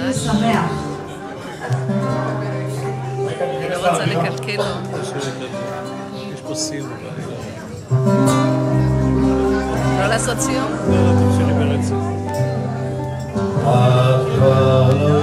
שיהיה שמח. אני לא רוצה לקלקל יש פה סיום. לא-, לא לעשות סיום? לא, לא תמשיכי ברצף. אה,